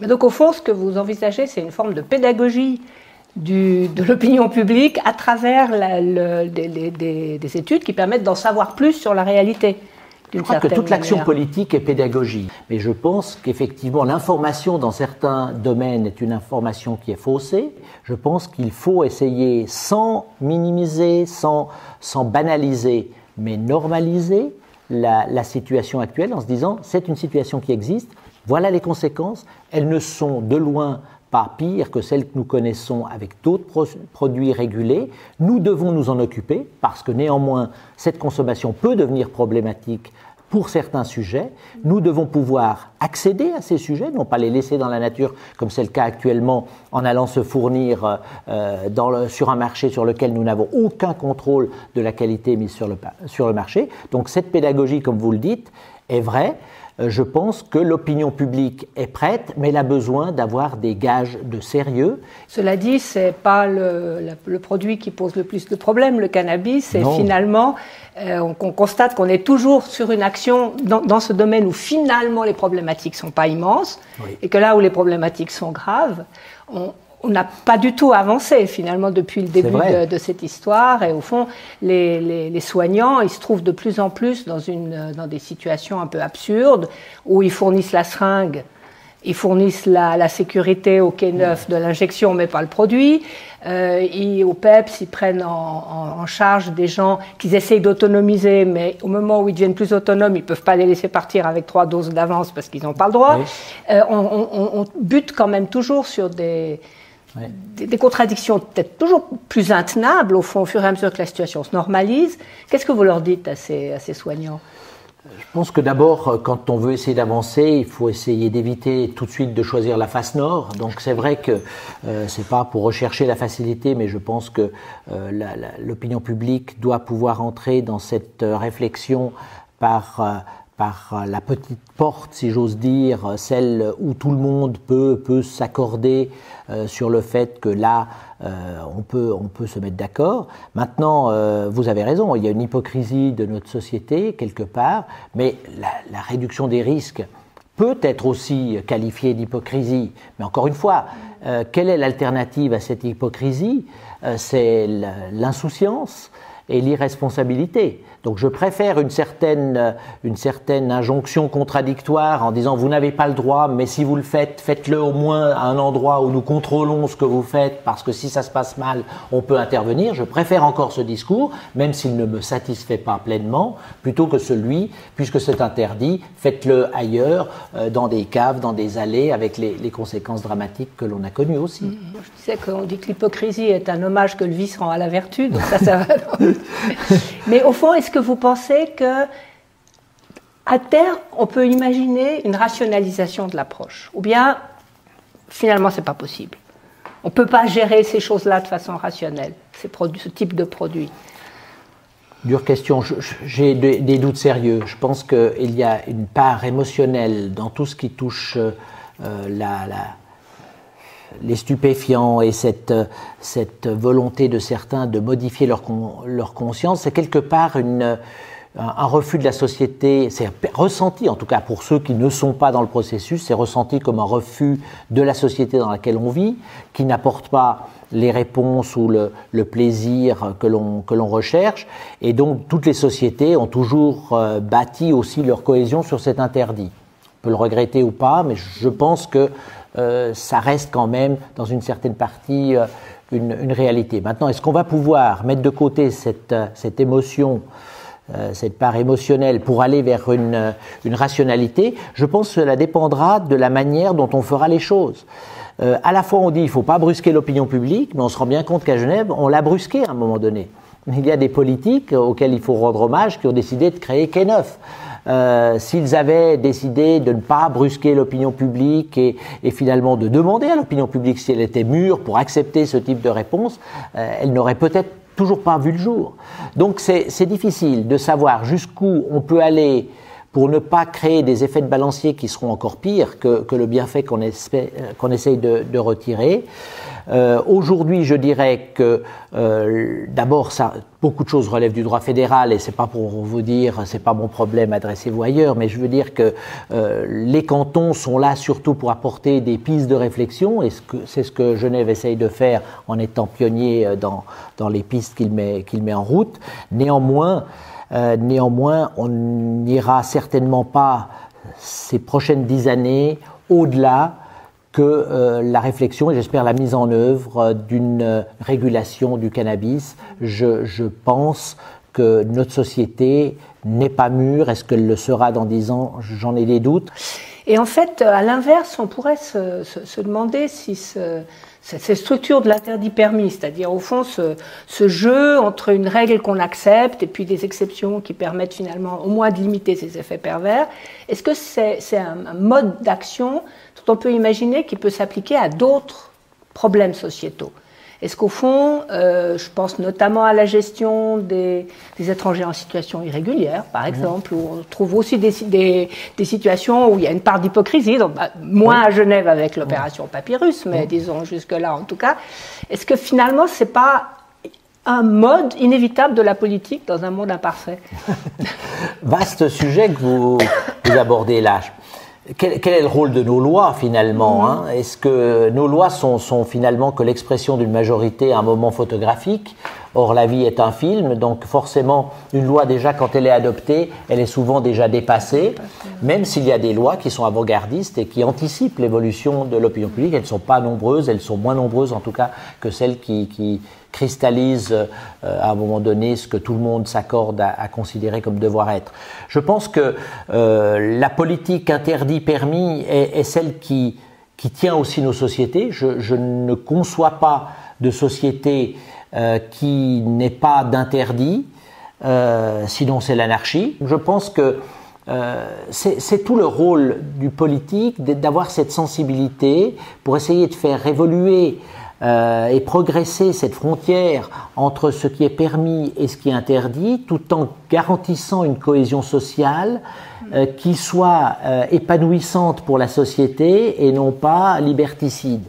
Mais donc au fond, ce que vous envisagez, c'est une forme de pédagogie de l'opinion publique à travers des, études qui permettent d'en savoir plus sur la réalité. Je crois que toute l'action politique est pédagogie, mais je pense qu'effectivement l'information dans certains domaines est une information qui est faussée. Je pense qu'il faut essayer sans minimiser, sans, sans banaliser, mais normaliser la, la situation actuelle en se disant c'est une situation qui existe, voilà les conséquences, elles ne sont de loin pas pire que celles que nous connaissons avec d'autres produits régulés. Nous devons nous en occuper parce que néanmoins, cette consommation peut devenir problématique pour certains sujets. Nous devons pouvoir accéder à ces sujets, non pas les laisser dans la nature comme c'est le cas actuellement en allant se fournir euh, sur un marché sur lequel nous n'avons aucun contrôle de la qualité mise sur le marché. Donc cette pédagogie, comme vous le dites, est vraie. Euh, je pense que l'opinion publique est prête, mais elle a besoin d'avoir des gages de sérieux. Cela dit, c'est pas le, produit qui pose le plus de problèmes, le cannabis. Et finalement, euh, on, constate qu'on est toujours sur une action dans, ce domaine où finalement les problématiques sont pas immenses, et que là où les problématiques sont graves, on, on n'a pas du tout avancé finalement depuis le début de, cette histoire. Et au fond, les, soignants, ils se trouvent de plus en plus dans, une, dans des situations un peu absurdes où ils fournissent la seringue, ils fournissent la, sécurité au quai neuf de l'injection, mais pas le produit. Euh, au PEPS, ils prennent en, charge des gens qu'ils essayent d'autonomiser, mais au moment où ils deviennent plus autonomes, ils ne peuvent pas les laisser partir avec trois doses d'avance parce qu'ils n'ont pas le droit. Euh, on, bute quand même toujours sur des, des, contradictions peut-être toujours plus intenables au fond, au fur et à mesure que la situation se normalise. Qu'est-ce que vous leur dites à ces, à ces soignants? Je pense que d'abord, quand on veut essayer d'avancer, il faut essayer d'éviter tout de suite de choisir la face nord. Donc c'est vrai que euh, c'est pas pour rechercher la facilité, mais je pense que euh, l'opinion publique doit pouvoir entrer dans cette euh, réflexion par euh, par la petite porte, si j'ose dire, celle où tout le monde peut, peut s'accorder euh, sur le fait que là, euh, on, peut, on peut se mettre d'accord. Maintenant, euh, vous avez raison, il y a une hypocrisie de notre société quelque part, mais la réduction des risques peut être aussi qualifiée d'hypocrisie. Mais encore une fois, quelle est l'alternative à cette hypocrisie? C'est l'insouciance et l'irresponsabilité. Donc je préfère une certaine, une certaine injonction contradictoire en disant vous n'avez pas le droit, mais si vous le faites, faites-le au moins à un endroit où nous contrôlons ce que vous faites, parce que si ça se passe mal, on peut intervenir. Je préfère encore ce discours, même s'il ne me satisfait pas pleinement, plutôt que celui, puisque c'est interdit, faites-le ailleurs, euh, dans des caves, dans des allées, avec les, les conséquences dramatiques que l'on a connues aussi. Mmh. Je disais qu'on dit que l'hypocrisie est un hommage que le vice rend à la vertu, donc ça, ça va. mais au fond, est-ce que vous pensez que à terre, on peut imaginer une rationalisation de l'approche? Ou bien, finalement, c'est pas possible? On ne peut pas gérer ces choses-là de façon rationnelle, ces ce type de produit. Dure question. J'ai des doutes sérieux. Je pense qu'il y a une part émotionnelle dans tout ce qui touche euh, la, les stupéfiants et cette, cette volonté de certains de modifier leur, leur conscience, c'est quelque part une, un refus de la société, c'est ressenti en tout cas pour ceux qui ne sont pas dans le processus, c'est ressenti comme un refus de la société dans laquelle on vit, qui n'apporte pas les réponses ou le, le plaisir que l'on que l'on recherche, et donc toutes les sociétés ont toujours euh, bâti aussi leur cohésion sur cet interdit. Peut le regretter ou pas, mais je pense que euh, ça reste quand même, dans une certaine partie, euh, une, réalité. Maintenant, est-ce qu'on va pouvoir mettre de côté cette, euh, cette émotion, cette part émotionnelle, pour aller vers une, une, rationalité? Je pense que cela dépendra de la manière dont on fera les choses. à la fois, on dit il ne faut pas brusquer l'opinion publique, mais on se rend bien compte qu'à Genève, on l'a brusqué à un moment donné. Il y a des politiques auxquels il faut rendre hommage qui ont décidé de créer Quai Neuf. Euh, s'ils avaient décidé de ne pas brusquer l'opinion publique et, finalement de demander à l'opinion publique si elle était mûre pour accepter ce type de réponse, euh, elle n'aurait peut-être toujours pas vu le jour. Donc c'est difficile de savoir jusqu'où on peut aller pour ne pas créer des effets de balancier qui seront encore pires que, le bienfait qu'on qu'on essaye de, retirer. Euh, Aujourd'hui, je dirais que euh, d'abord, beaucoup de choses relèvent du droit fédéral et c'est pas pour vous dire, c'est pas mon problème, adressez-vous ailleurs, mais je veux dire que euh, les cantons sont là surtout pour apporter des pistes de réflexion et c'est ce que Genève essaye de faire en étant pionnier euh, dans, dans les pistes qu'il met, qu'il met en route. Néanmoins, euh, néanmoins, on n'ira certainement pas ces prochaines dix années au-delà que euh, la réflexion et j'espère la mise en œuvre euh, d'une régulation du cannabis. Je, pense que notre société n'est pas mûre. Est-ce qu'elle le sera dans dix ans? J'en ai des doutes. Et en fait, à l'inverse, on pourrait se, se demander si ce, cette structure de l'interdit permis, c'est-à-dire au fond ce, jeu entre une règle qu'on accepte et puis des exceptions qui permettent finalement au moins de limiter ces effets pervers, est-ce que c'est un, un mode d'action dont on peut imaginer qui peut s'appliquer à d'autres problèmes sociétaux? Est-ce qu'au fond, euh, je pense notamment à la gestion des, des, étrangers en situation irrégulière, par mmh. exemple, où on trouve aussi des, des, des situations où il y a une part d'hypocrisie, bah, moins oui. à Genève avec l'opération. Papyrus, mais mmh. disons jusque-là en tout cas. Est-ce que finalement, c'est pas un mode inévitable de la politique dans un monde imparfait? Vaste sujet que vous, vous abordez là. Quel, quel, est le rôle de nos lois finalement mmh. hein? Est-ce que nos lois sont, sont finalement que l'expression d'une majorité à un moment photographique? Or, la vie est un film, donc forcément, une loi déjà, quand elle est adoptée, elle est souvent déjà dépassée, même s'il y a des lois qui sont avant-gardistes et qui anticipent l'évolution de l'opinion publique. Elles ne sont pas nombreuses, elles sont moins nombreuses en tout cas que celles qui, cristallisent euh, à un moment donné ce que tout le monde s'accorde à, considérer comme devoir être. Je pense que euh, la politique interdit-permis est, celle qui, tient aussi nos sociétés. Je ne conçois pas de société euh, qui n'est pas d'interdit, euh, sinon c'est l'anarchie. Je pense que euh, c'est tout le rôle du politique d'avoir cette sensibilité pour essayer de faire évoluer et progresser cette frontière entre ce qui est permis et ce qui est interdit, tout en garantissant une cohésion sociale qui soit épanouissante pour la société et non pas liberticide.